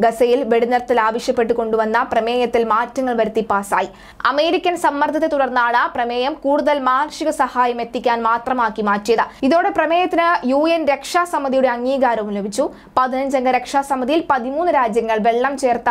ഗസയിൽ വെടിനിർത്തൽ ആവശ്യപ്പെട്ട് കൊണ്ടുവന്ന പ്രമേയത്തിൽ മാറ്റങ്ങൾ വരുത്തി പാസായി. അമേരിക്കൻ സമ്മർദ്ദത്തെ തുടർന്നാണ് പ്രമേയം കൂടുതൽ മാനുഷിക സഹായം എത്തിക്കാൻ മാത്രമാക്കി മാറ്റിയത്. ഇതോടെ പ്രമേയത്തിന് യു എൻ രക്ഷാസമിതിയുടെ അംഗീകാരവും ലഭിച്ചു. പതിനഞ്ചംഗ രക്ഷാസമിതിയിൽ പതിമൂന്ന് രാജ്യങ്ങൾ വെള്ളം ചേർത്ത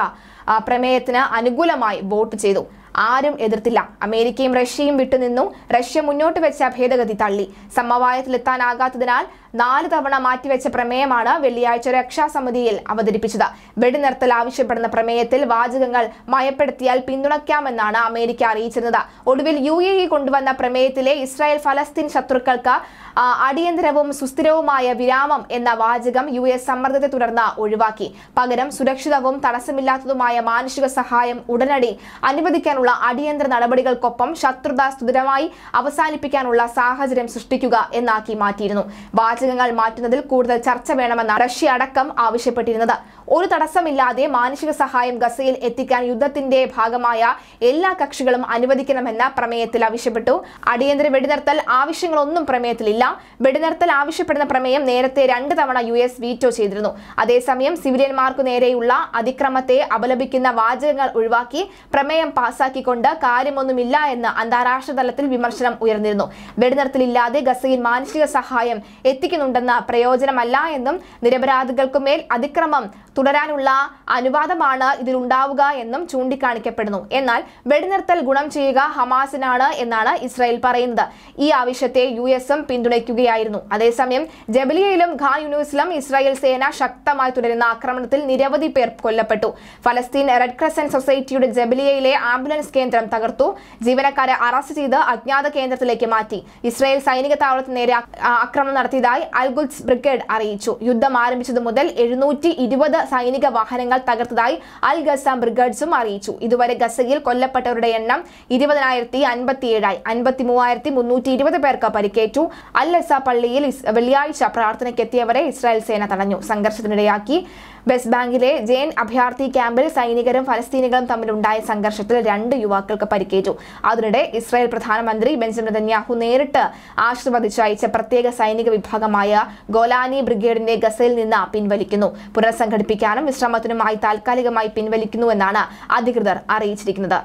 പ്രമേയത്തിന് അനുകൂലമായി വോട്ട് ചെയ്തു. ആരും എതിർത്തില്ല. അമേരിക്കയും റഷ്യയും വിട്ടുനിന്നു റഷ്യ മുന്നോട്ട് വെച്ച ഭേദഗതി തള്ളി. സമവായത്തിലെത്താനാകാത്തതിനാൽ നാല് തവണ മാറ്റിവെച്ച പ്രമേയമാണ് വെള്ളിയാഴ്ച രക്ഷാസമിതിയിൽ അവതരിപ്പിച്ചത്. വെടിനിർത്തൽ ആവശ്യപ്പെടുന്ന പ്രമേയത്തിൽ വാചകങ്ങൾ മയപ്പെടുത്തിയാൽ പിന്തുണയ്ക്കാമെന്നാണ് അമേരിക്ക അറിയിച്ചിരുന്നത്. ഒടുവിൽ യു എ ഇ കൊണ്ടുവന്ന പ്രമേയത്തിലെ ഇസ്രായേൽ ഫലസ്തീൻ ശത്രുക്കൾക്ക് അടിയന്തരവും സുസ്ഥിരവുമായ വിരാമം എന്ന വാചകം യു എസ് സമ്മർദ്ദത്തെ തുടർന്ന് ഒഴിവാക്കി. പകരം സുരക്ഷിതവും തടസ്സമില്ലാത്തതുമായ മാനുഷിക സഹായം ഉടനടി അനുവദിക്കാനുള്ള അടിയന്തര നടപടികൾക്കൊപ്പം ശത്രുത സ്ഥിരമായി അവസാനിപ്പിക്കാനുള്ള സാഹചര്യം സൃഷ്ടിക്കുക എന്നാക്കി മാറ്റിയിരുന്നു. വാചകങ്ങൾ മാറ്റുന്നതിൽ കൂടുതൽ ചർച്ച വേണമെന്ന് റഷ്യ അടക്കം ആവശ്യപ്പെട്ടിരുന്നത്. ഒരു തടസ്സമില്ലാതെ മാനുഷിക സഹായം ഗസയിൽ എത്തിക്കാൻ യുദ്ധത്തിന്റെ ഭാഗമായ എല്ലാ കക്ഷികളും അനുവദിക്കണമെന്ന് പ്രമേയത്തിൽ ആവശ്യപ്പെട്ടു. അടിയന്തര വെടിനിർത്തൽ ആവശ്യങ്ങളൊന്നും പ്രമേയത്തിലില്ല. വെടിനിർത്തൽ ആവശ്യപ്പെടുന്ന പ്രമേയം നേരത്തെ രണ്ട് തവണ യു എസ് വീറ്റോ ചെയ്തിരുന്നു. അതേസമയം സിവിലിയന്മാർക്കു നേരെയുള്ള അതിക്രമത്തെ അപലപിക്കുന്ന വാചകങ്ങൾ ഒഴിവാക്കി പ്രമേയം പാസാക്കിക്കൊണ്ട് കാര്യമൊന്നുമില്ല എന്ന് അന്താരാഷ്ട്ര തലത്തിൽ വിമർശനം ഉയർന്നിരുന്നു. വെടിനിർത്തലില്ലാതെ ഗസയിൽ മാനുഷിക സഹായം എത്തിക്കുന്നുണ്ടെന്ന പ്രയോജനമല്ല എന്നും നിരപരാധികൾക്കുമേൽ അതിക്രമം തുടരാനുള്ള അനുവാദമാണ് ഇതിലുണ്ടാവുക എന്നും ചൂണ്ടിക്കാണിക്കപ്പെടുന്നു. എന്നാൽ വെടിനിർത്തൽ ഗുണം ചെയ്യുക ഹമാസിനാണ് എന്നാണ് ഇസ്രായേൽ പറയുന്നത്. ഈ ആവശ്യത്തെ യു പിന്തുണയ്ക്കുകയായിരുന്നു. അതേസമയം ജബലിയയിലും ഖാൻ യൂണിവേഴ്സിലും ഇസ്രായേൽ സേന ശക്തമായി തുടരുന്ന ആക്രമണത്തിൽ നിരവധി പേർ കൊല്ലപ്പെട്ടു. ഫലസ്തീൻ റെഡ് ക്രസന്റ് സൊസൈറ്റിയുടെ ജബലിയയിലെ ആംബുലൻസ് കേന്ദ്രം തകർത്തു. ജീവനക്കാരെ അറസ്റ്റ് ചെയ്ത് അജ്ഞാത കേന്ദ്രത്തിലേക്ക് മാറ്റി. ഇസ്രായേൽ സൈനിക താവളത്തിന് നേരെ ആക്രമണം നടത്തിയതായി അൽഗുൽസ് ബ്രിഗേഡ് അറിയിച്ചു. യുദ്ധം ആരംഭിച്ചതു മുതൽ എഴുന്നൂറ്റി സൈനിക വാഹനങ്ങൾ തകർത്തതായി അൽ ഗസാം ബ്രിഗേഡ്സും അറിയിച്ചു. ഇതുവരെ ഗസയിൽ കൊല്ലപ്പെട്ടവരുടെ എണ്ണം ഇരുപതിനായിരത്തി അൻപത്തിയേഴായി. അൻപത്തി മൂവായിരത്തി മുന്നൂറ്റി ഇരുപത് പേർക്ക് പരിക്കേറ്റു. അൽ അസ പള്ളിയിൽ വെള്ളിയാഴ്ച പ്രാർത്ഥനയ്ക്കെത്തിയവരെ ഇസ്രായേൽ സേന തടഞ്ഞു. സംഘർഷത്തിനിടയാക്കി വെസ്റ്റ് ബാങ്കിലെ ജെയിൻ അഭയാർത്ഥി ക്യാമ്പിൽ സൈനികരും ഫലസ്തീനികളും തമ്മിലുണ്ടായ സംഘർഷത്തിൽ രണ്ട് യുവാക്കൾക്ക് പരിക്കേറ്റു. അതിനിടെ ഇസ്രായേൽ പ്രധാനമന്ത്രി ബെഞ്ചമിൻ നെതന്യാഹു നേരിട്ട് ആശീർവദിച്ച് അയച്ച പ്രത്യേക സൈനിക വിഭാഗമായ ഗോലാനി ബ്രിഗേഡിന്റെ ഗസയിൽ നിന്ന് പിൻവലിക്കുന്നു. പുനഃസംഘടിപ്പിക്കാനും വിശ്രമത്തിനുമായി താൽക്കാലികമായി പിൻവലിക്കുന്നുവെന്നാണ് അധികൃതർ അറിയിച്ചിരിക്കുന്നത്.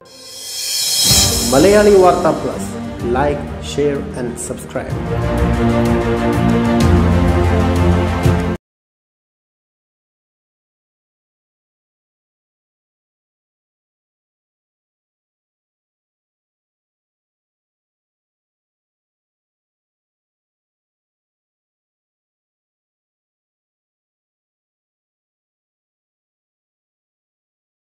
Malayali plus. Like share and subscribe.